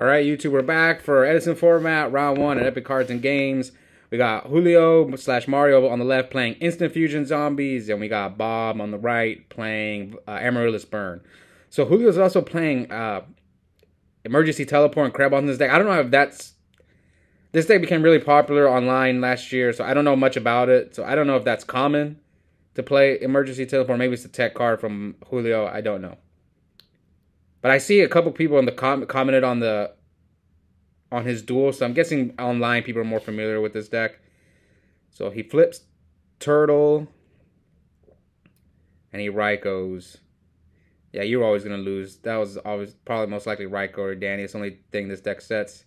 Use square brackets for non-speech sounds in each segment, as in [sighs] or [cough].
All right, YouTube, we're back for Edison format, round one at Epik Cards and Games. We got Julio slash Mario on the left playing Instant Fusion Zombies, and we got Bob on the right playing uh, Amaryllis Burn. So Julio's also playing uh, Emergency Teleport and Crab on this deck. I don't know if that's this deck became really popular online last year, so I don't know much about it. So I don't know if that's common to play Emergency Teleport. Maybe it's a tech card from Julio. I don't know. But I see a couple people in the com- commented on the on his duel, so I'm guessing online people are more familiar with this deck. So he flips Turtle, and he Rykos. Yeah, you're always gonna lose. That was always probably most likely Ryko or Danny. It's the only thing this deck sets.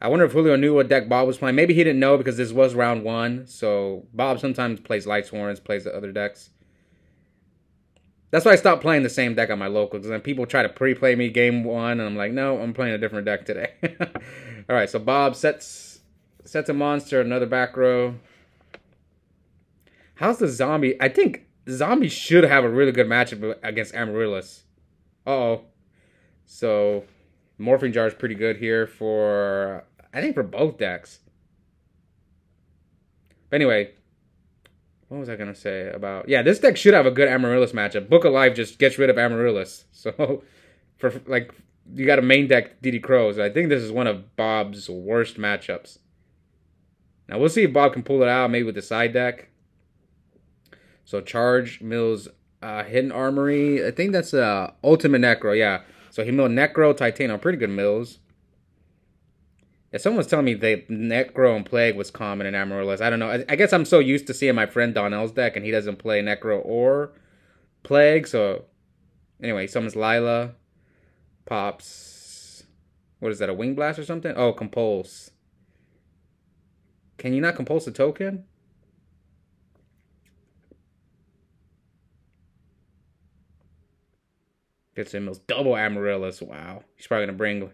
I wonder if Julio knew what deck Bob was playing. Maybe he didn't know because this was round one. So Bob sometimes plays Light Sworns, plays the other decks. That's why I stopped playing the same deck on my local because then people try to pre-play me game one, and I'm like, no, I'm playing a different deck today. [laughs] All right, so Bob sets sets a monster, another back row. How's the zombie? I think zombie should have a really good matchup against Amaryllis. Uh oh. So Morphing Jar is pretty good here for I think for both decks. But anyway, what was I gonna say about? Yeah, this deck should have a good Amaryllis matchup. Book of Life just gets rid of Amaryllis, [laughs] so for like you got a main deck DD Crows. I think this is one of Bob's worst matchups. Now we'll see if Bob can pull it out, maybe with the side deck. So charge mills uh, hidden armory. I think that's uh ultimate necro. Yeah. So he milled necro, Tytannial, pretty good mills. Yeah, someone's telling me that Necro and Plague was common in Amaryllis. I don't know. I, I, guess I'm so used to seeing my friend Donnell's deck, and he doesn't play Necro or Plague. So, anyway, summons Lyla, pops. What is that? A Wing Blast or something? Oh, Compulse. Can you not compulse a token? Gets those double Amaryllis. Wow. He's probably gonna bring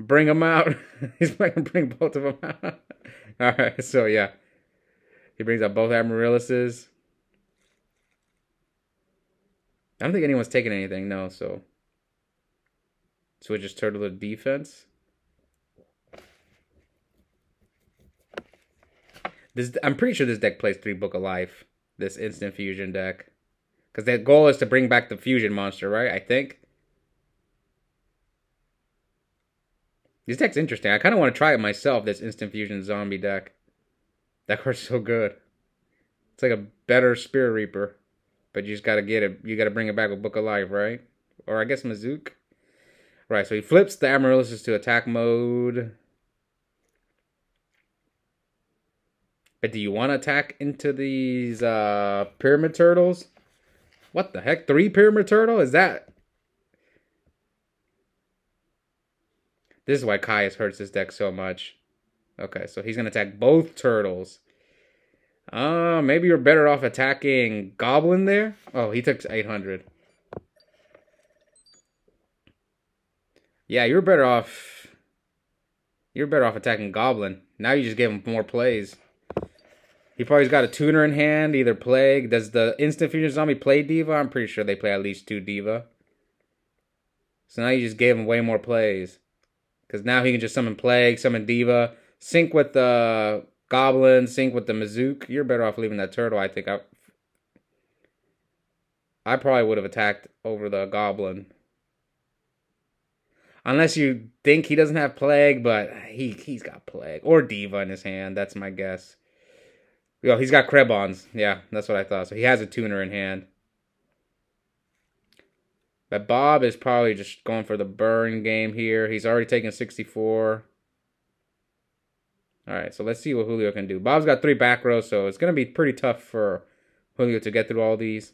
bring them out. [laughs] He's going to bring both of them out. [laughs] All right, so yeah, he brings out both Amaryllises. I don't think anyone's taking anything, no. So switches turtle to defense. This I'm pretty sure this deck plays three Book of Life. This instant fusion deck, because the goal is to bring back the fusion monster, right? I think. This deck's interesting. I kind of want to try it myself, this Instant Fusion Zombie deck. That card's so good. It's like a better Spirit Reaper. But you just got to get it. You got to bring it back with Book of Life, right? Or I guess Mazook. Right, so he flips the Amaryllis to attack mode. But do you want to attack into these uh, Pyramid Turtles? What the heck? Three Pyramid Turtle? Is that This is why Caius hurts this deck so much. Okay, so he's going to attack both turtles. Uh, maybe you're better off attacking Goblin there. Oh, he took 800. Yeah, you're better off... You're better off attacking Goblin. Now you just gave him more plays. He probably's got a tuner in hand, either Plague. Does the Instant Fusion Zombie play Diva? I'm pretty sure they play at least two Diva. So now you just gave him way more plays. Because now he can just summon Plague, summon Diva, sync with the Goblin, sync with the Mazook. You're better off leaving that Turtle, I think. I, I probably would have attacked over the Goblin. Unless you think he doesn't have Plague, but he, he's got Plague. Or Diva in his hand, that's my guess. Yo, he's got Krebons. Yeah, that's what I thought. So he has a tuner in hand. But Bob is probably just going for the burn game here. He's already taken 64. All right, so let's see what Julio can do. Bob's got three back rows, so it's going to be pretty tough for Julio to get through all these.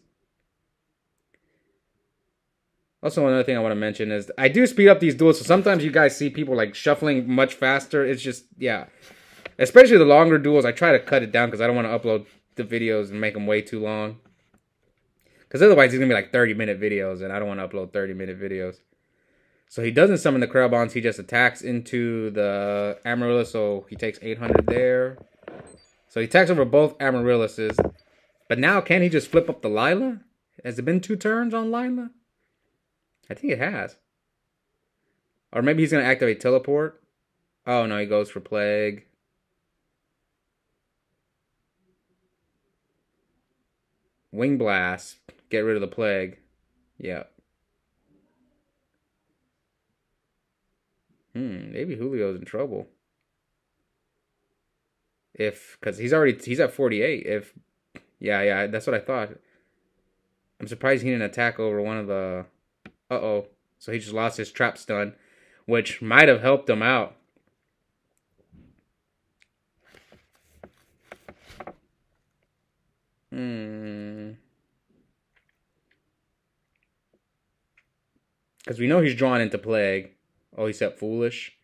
Also, another thing I want to mention is I do speed up these duels, so sometimes you guys see people like shuffling much faster. It's just, yeah. Especially the longer duels, I try to cut it down because I don't want to upload the videos and make them way too long. Because otherwise, he's going to be like 30 minute videos, and I don't want to upload 30 minute videos. So he doesn't summon the Krebons, he just attacks into the Amaryllis, so he takes 800 there. So he attacks over both Amaryllises. But now, can he just flip up the Lyla? Has it been two turns on Lyla? I think it has. Or maybe he's going to activate teleport. Oh, no, he goes for plague. Wing blast. Get rid of the plague. Yep. Hmm, maybe Julio's in trouble. If, because he's already, he's at 48. If, yeah, yeah, that's what I thought. I'm surprised he didn't attack over one of the, uh-oh. So he just lost his trap stun, which might have helped him out. Hmm. Because we know he's drawn into plague. Oh, said foolish.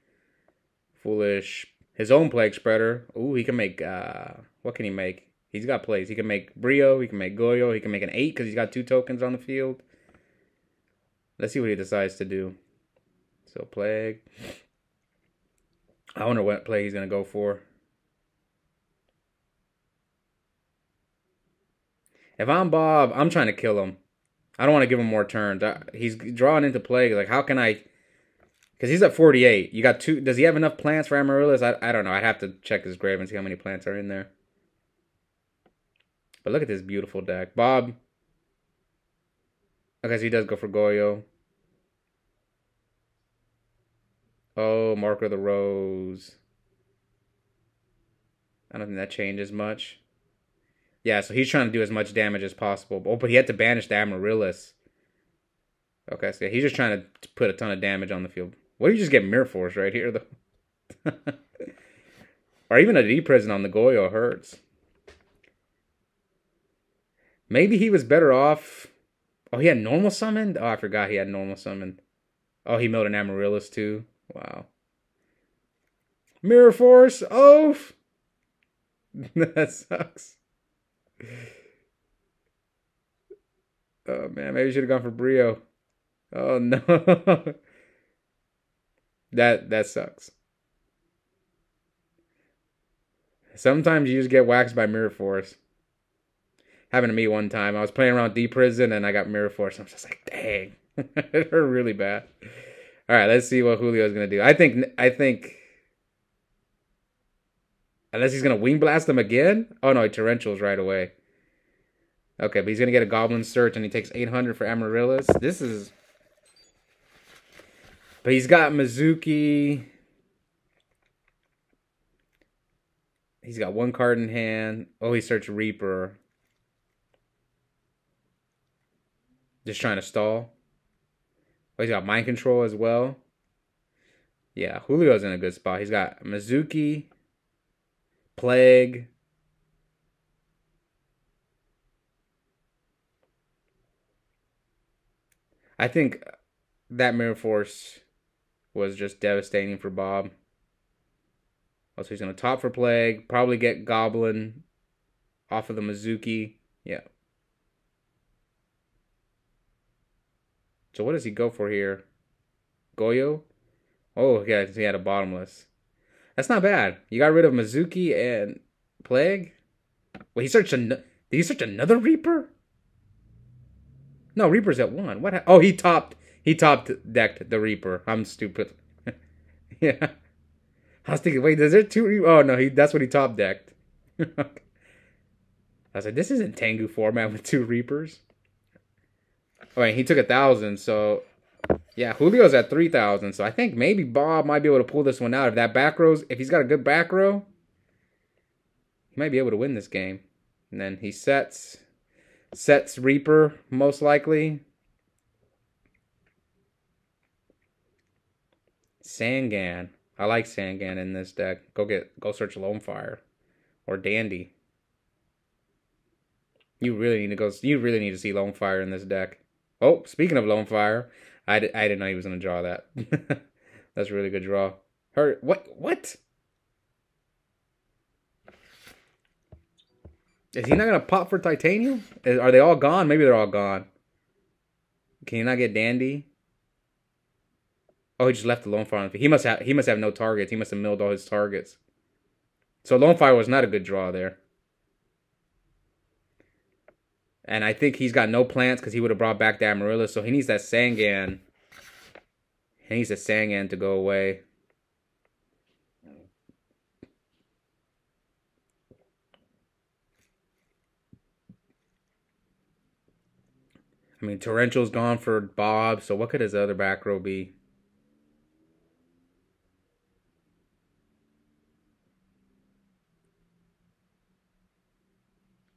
Foolish. His own plague spreader. Ooh, he can make. uh What can he make? He's got plays. He can make Brio. He can make Goyo. He can make an eight because he's got two tokens on the field. Let's see what he decides to do. So plague. I wonder what play he's gonna go for. If I'm Bob, I'm trying to kill him. I don't want to give him more turns. He's drawing into play. Like, how can I? Because he's at 48. You got two. Does he have enough plants for Amaryllis? I, I don't know. I'd have to check his grave and see how many plants are in there. But look at this beautiful deck. Bob. Okay, so he does go for Goyo. Oh, Marker the Rose. I don't think that changes much. Yeah, so he's trying to do as much damage as possible. Oh, but he had to banish the Amaryllis. Okay, so he's just trying to put a ton of damage on the field. What do you just get Mirror Force right here, though? [laughs] or even a D prison on the Goyo hurts. Maybe he was better off. Oh, he had normal summoned? Oh, I forgot he had normal summoned. Oh, he milled an Amaryllis too. Wow. Mirror Force. Oh, [laughs] that sucks. Oh man, maybe you should have gone for Brio. Oh no. [laughs] that that sucks. Sometimes you just get waxed by Mirror Force. Happened to me one time. I was playing around D Prison and I got Mirror Force. I was just like, dang. [laughs] it hurt really bad. All right, let's see what Julio's gonna do. I think I think unless he's gonna wing blast them again. Oh no, torrentials right away. Okay, but he's gonna get a Goblin Search and he takes 800 for Amaryllis. This is, but he's got Mezuki. He's got one card in hand. Oh, he searched Reaper. Just trying to stall. Oh, he's got mind control as well. Yeah, Julio's in a good spot. He's got Mezuki, Plague. I think that Mirror Force was just devastating for Bob. Also, he's going to top for Plague. Probably get Goblin off of the Mezuki. Yeah. So what does he go for here? Goyo? Oh, yeah, he had a bottomless. That's not bad. You got rid of Mezuki and Plague. Wait, he searched an- Did he search another Reaper? No, Reaper's at one. What? oh, he topped. He topped decked the Reaper. I'm stupid. [laughs] yeah. I was thinking, wait, is there two? Re- oh no, he. That's what he top decked. [laughs] I was like, this isn't Tengu format with two Reapers. Oh, wait, he took a thousand, so yeah, Julio's at three thousand. So I think maybe Bob might be able to pull this one out. If that back row, if he's got a good back row, he might be able to win this game. And then he sets sets Reaper most likely. Sangan. I like Sangan in this deck. Go get go search Lonefire or Dandy. You really need to go. You really need to see Lonefire in this deck. Oh, speaking of Lonefire, I, I didn't know he was gonna draw that. [laughs] That's a really good draw. Her what what? Is he not gonna pop for Tytannial? Is, are they all gone? Maybe they're all gone. Can you not get Dandy? Oh, he just left the Lone Fire. He must have he must have no targets. He must have milled all his targets. So Lone Fire was not a good draw there. And I think he's got no plants because he would have brought back the Amaryllis. So he needs that Sangan. He needs a Sangan to go away. I mean, Torrential's gone for Bob, so what could his other back row be?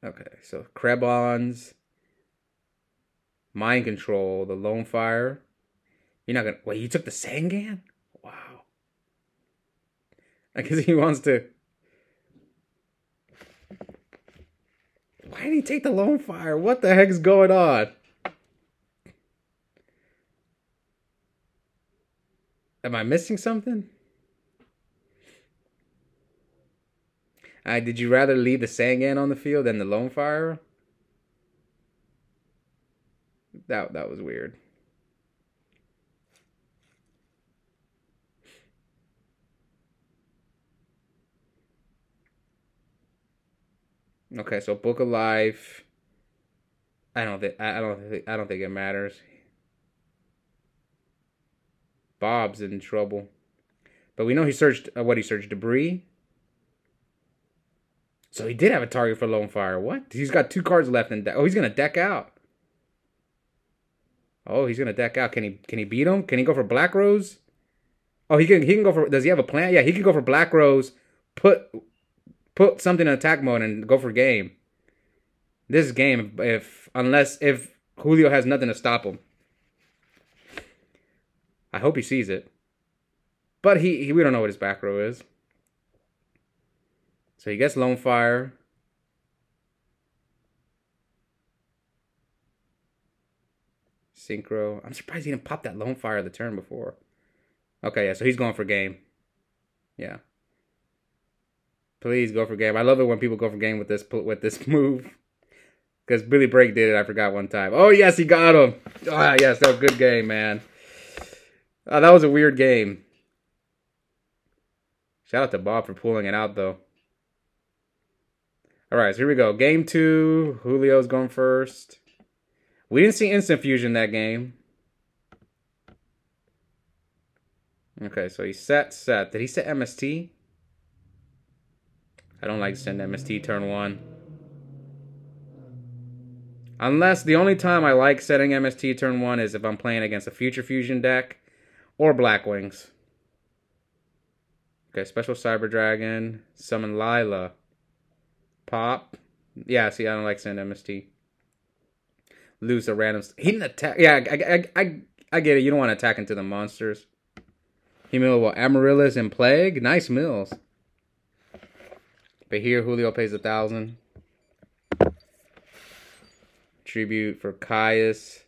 Okay, so Krebons, Mind Control, the Lone Fire. You're not gonna wait. You took the Sangan? Wow. I guess he wants to. Why did he take the Lone Fire? What the heck's going on? Am I missing something? Uh, did you rather leave the Sangan on the field than the Lone Fire? That that was weird. Okay, so Book of Life. I don't think I don't think I don't think it matters. Bob's in trouble. But we know he searched uh, what he searched debris. So he did have a target for Lone Fire. What? He's got two cards left in deck. Oh, he's gonna deck out. Oh, he's gonna deck out. Can he can he beat him? Can he go for Black Rose? Oh, he can he can go for does he have a plan? Yeah, he can go for Black Rose, put put something in attack mode and go for game. This game if unless if Julio has nothing to stop him. I hope he sees it. But he, he we don't know what his back row is. So he gets Lone Fire. Synchro. I'm surprised he didn't pop that Lone Fire the turn before. Okay, yeah, so he's going for game. Yeah. Please go for game. I love it when people go for game with this with this [laughs] move. Because Billy Brake did it, I forgot one time. Oh, yes, he got him. Ah, yes, that was good game, man. Oh, that was a weird game. Shout out to Bob for pulling it out, though. All right, so here we go. Game two. Julio's going first. We didn't see instant fusion that game. Okay, so he set set. Did he set MST? I don't like to send MST turn one. Unless the only time I like setting MST turn one is if I'm playing against a future fusion deck or Black Wings. Okay, special Cyber Dragon. Summon Lyla. Pop. Yeah, see, I don't like send MST. Lose a random. He didn't attack. Yeah, I, I, I, I get it. You don't want to attack into the monsters. He milled what? Amaryllis and Plague? Nice mills. But here, Julio pays a thousand. Tribute for Caius.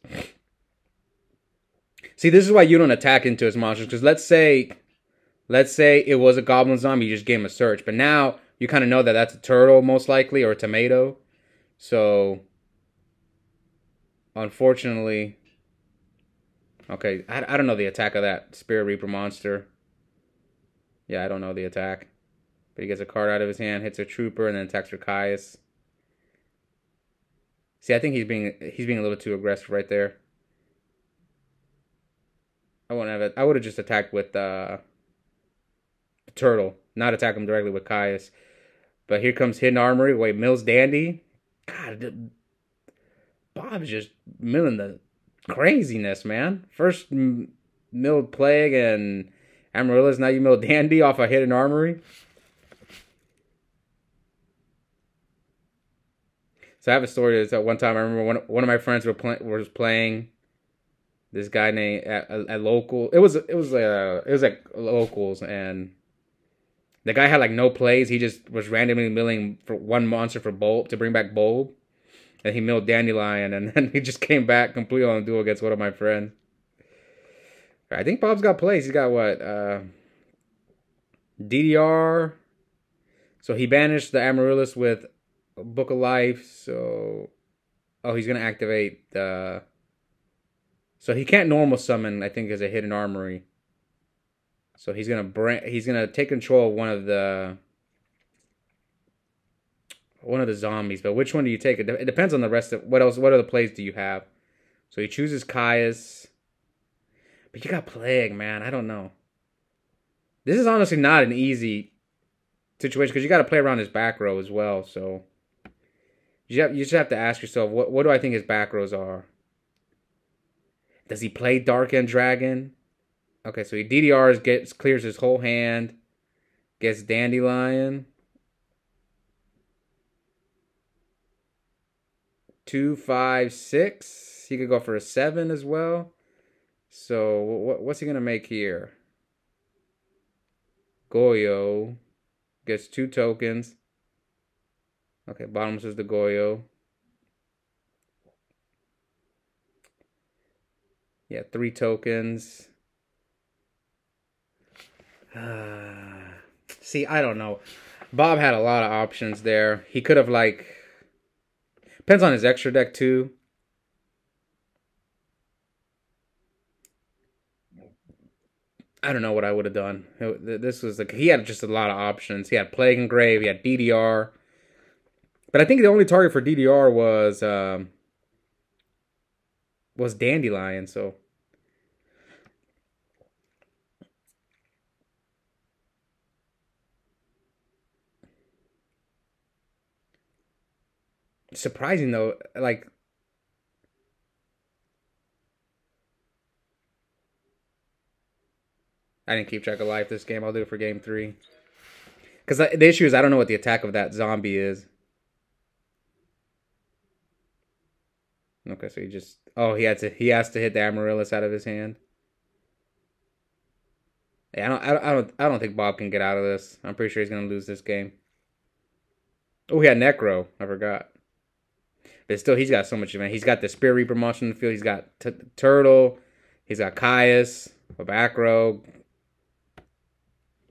See, this is why you don't attack into his monsters. Because let's say, let's say it was a goblin zombie, you just gave him a search. But now you kind of know that that's a turtle most likely or a tomato. So, unfortunately, okay, I, I don't know the attack of that Spirit Reaper monster. Yeah, I don't know the attack. But he gets a card out of his hand, hits a trooper, and then attacks for Caius. See, I think he's being he's being a little too aggressive right there. I wouldn't have it. I would have just attacked with uh, the turtle, not attack him directly with Caius. But here comes Hidden Armory. Wait, Mills Dandy. God, Bob's just milling the craziness, man. First milled Plague and Amaryllis. Now you milled Dandy off a Hidden Armory. So I have a story. Is that one time I remember one one of my friends were was playing this guy named at, at local. It was it was uh it was like locals and the guy had like no plays. He just was randomly milling for one monster for Bulb to bring back Bulb. And he milled Dandylion and [laughs] then he just came back completely on duel against one of my friends. I think Bob's got plays. He's got what? Uh DDR. So he banished the Amaryllis with Book of Life. So oh he's gonna activate the so he can't normal summon, I think, as a hidden armory. So he's gonna bring he's gonna take control of one of the one of the zombies. But which one do you take? It, it depends on the rest of what else. What other plays do you have? So he chooses Caius. But you got Plague, man. I don't know. This is honestly not an easy situation because you got to play around his back row as well. So you have, you just have to ask yourself, what what do I think his back rows are? Does he play Dark End Dragon? Okay, so he DDRs, gets clears his whole hand, gets Dandylion. Two, five, six. He could go for a seven as well. So what, what's he gonna make here? Goyo gets two tokens. Okay, bottoms is the Goyo. Yeah, three tokens. Uh, [sighs] see, I don't know. Bob had a lot of options there. He could have like depends on his extra deck too. I don't know what I would have done. This was like he had just a lot of options. He had Plague and Grave. he had DDR. But I think the only target for DDR was um, was Dandylion, so surprising though, like I didn't keep track of life this game. I'll do it for game three. Because the issue is I don't know what the attack of that zombie is. Okay, so he just oh he had to he has to hit the Amaryllis out of his hand. Yeah, I don't I don't I don't think Bob can get out of this. I'm pretty sure he's gonna lose this game. Oh, he had Necro. I forgot. But still, he's got so much, man. He's got the Spirit Reaper monster in the field. He's got t- Turtle. He's got Caius, a back row.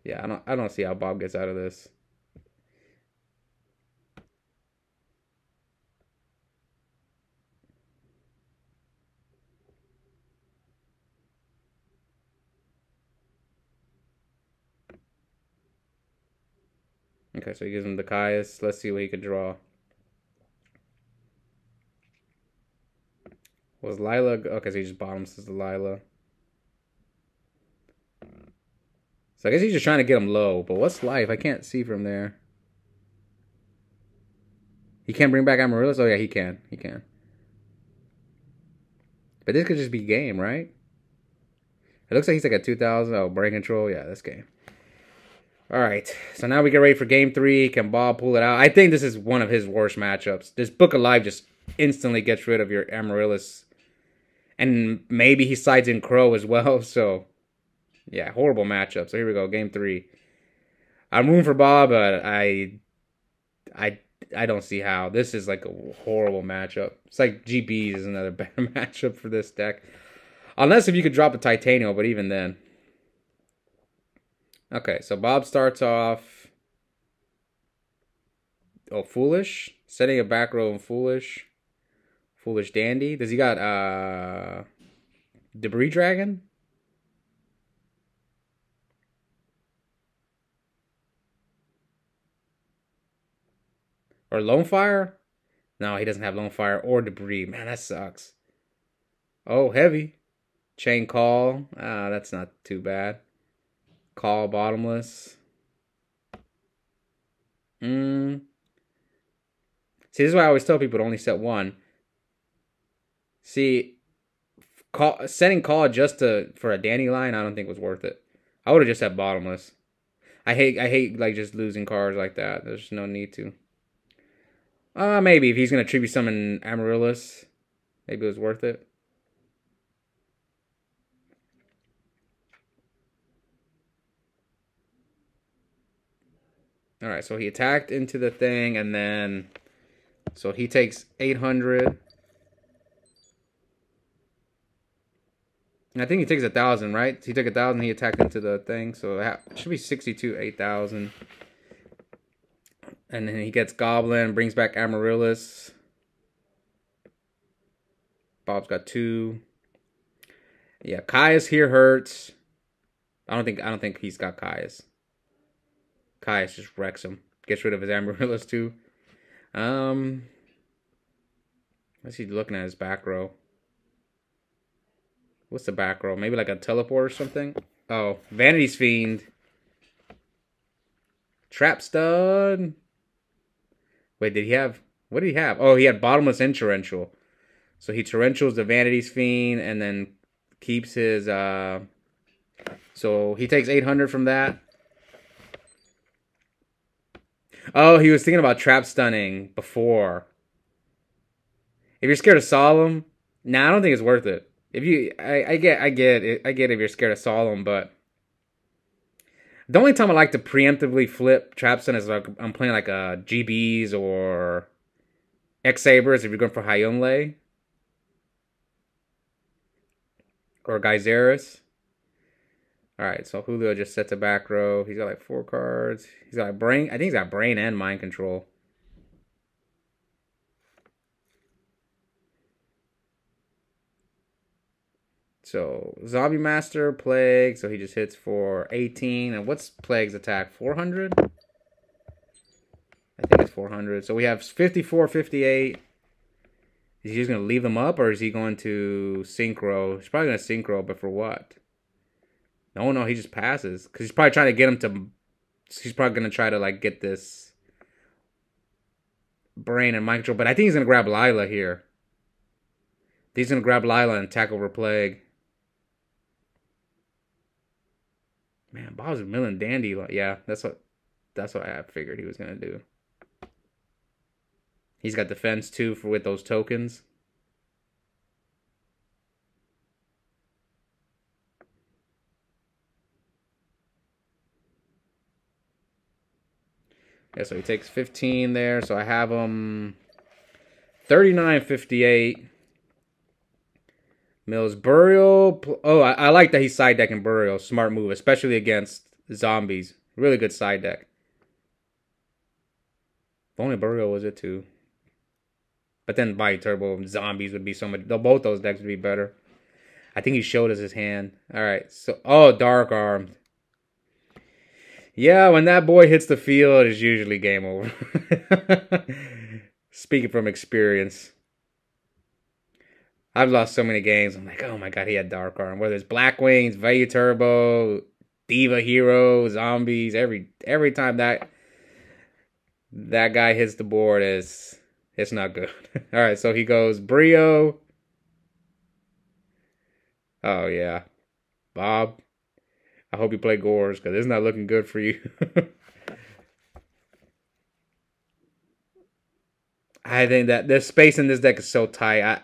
Yeah, I don't, I don't see how Bob gets out of this. Okay, so he gives him the Caius. Let's see what he could draw. Was Lyla... Okay, oh, so he just bottoms the Lyla. So I guess he's just trying to get him low. But what's life? I can't see from there. He can't bring back Amaryllis? Oh, yeah, he can. He can. But this could just be game, right? It looks like he's like a 2000. Oh, brain control. Yeah, this game. All right. So now we get ready for game three. Can Bob pull it out? I think this is one of his worst matchups. This Book of Life just instantly gets rid of your Amaryllis and maybe he sides in Crow as well. [laughs] So, yeah, horrible matchup. So here we go, game three. I'm rooting for Bob, but I, I, I don't see how. This is like a horrible matchup. It's like GB is another [laughs] better matchup for this deck, unless if you could drop a Tytannial, but even then. Okay, so Bob starts off. Oh, foolish. Setting a back row and foolish. Foolish Dandy. Does he got uh Debris Dragon? Or Lone Fire? No, he doesn't have Lone Fire or Debris. Man, that sucks. Oh, heavy. Chain Call. Ah, that's not too bad. Call Bottomless. Hmm. See, this is why I always tell people to only set one. See, call, setting call just to for a Dandylion, I don't think was worth it. I would have just had bottomless. I hate I hate like just losing cards like that. There's no need to. Uh maybe if he's gonna tribute summon Amaryllis, maybe it was worth it. All right, so he attacked into the thing, and then so he takes 800. I think he takes a thousand, right? He took a thousand. He attacked into the thing, so it should be sixty-two, eight thousand. And then he gets Goblin, brings back Amaryllis. Bob's got two. Yeah, Caius here hurts. I don't think I don't think he's got Caius. Caius just wrecks him. Gets rid of his [laughs] Amaryllis too. Um, let's. Looking at his back row. What's the back row? Maybe like a teleport or something? Oh, Vanity's Fiend. Trap Stun. Wait, did he have... What did he have? Oh, he had Bottomless and Torrential. So he Torrentials the Vanity's Fiend and then keeps his... uh So he takes 800 from that. Oh, he was thinking about Trap Stunning before. If you're scared of Solemn, nah, I don't think it's worth it. If you, I, I get, I get it, I get if you're scared of Solemn, but the only time I like to preemptively flip Trapstun is like I'm playing like a uh, GBs or X Sabers if you're going for Hyunlae or Gyzarus. All right, so Julio just sets a back row. He's got like four cards. He's got like brain. I think he's got brain and mind control. So Zombie Master, Plague, so he just hits for 18. And what's Plague's attack? 400? I think it's 400. So we have 54, 58. Is he just going to leave them up or is he going to synchro? He's probably going to synchro, but for what? No, no, he just passes. Because he's probably trying to get him to... He's probably going to try to, like, get this... Brain and mind control. But I think he's going to grab Lyla here. He's going to grab Lyla and tackle over Plague. Man, Bob's a million dandy. Yeah, that's what that's what I figured he was gonna do. He's got defense too for with those tokens. Yeah, so he takes 15 there. So I have him 39.58. Mills Burial. Oh, I, I, like that he's side decking Burial. Smart move, especially against zombies. Really good side deck. If only Burial was it too. But then Body Turbo zombies would be so much. Both those decks would be better. I think he showed us his hand. All right. So, oh, Dark Armed. Yeah, when that boy hits the field, it's usually game over. [laughs] Speaking from experience. I've lost so many games. I'm like, oh my god, he had Dark Arm. Whether it's Black Wings, Vega Turbo, Diva Hero, Zombies, every every time that that guy hits the board is it's not good. [laughs] All right, so he goes Brio. Oh yeah, Bob. I hope you play Gorz because it's not looking good for you. [laughs] I think that the space in this deck is so tight. I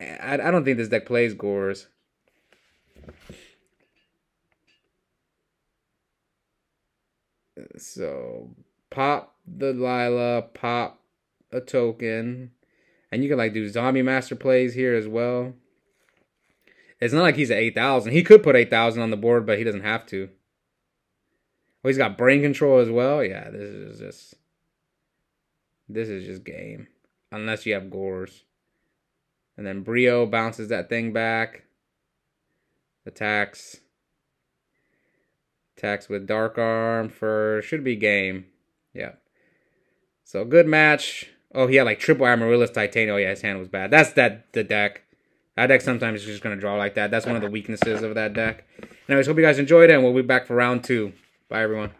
I, I don't think this deck plays Gorz. So pop the Lyla, pop a token, and you can like do zombie master plays here as well. It's not like he's at 8,000. He could put 8,000 on the board, but he doesn't have to. Oh, he's got brain control as well. Yeah, this is just this is just game. Unless you have Gorz. And then Brio bounces that thing back. Attacks. Attacks with Dark Arm for should be game. Yeah. So good match. Oh, he had like triple Amaryllis Tytannial. Oh yeah, his hand was bad. That's that the deck. That deck sometimes is just gonna draw like that. That's one of the weaknesses of that deck. Anyways, hope you guys enjoyed it, and we'll be back for round two. Bye everyone.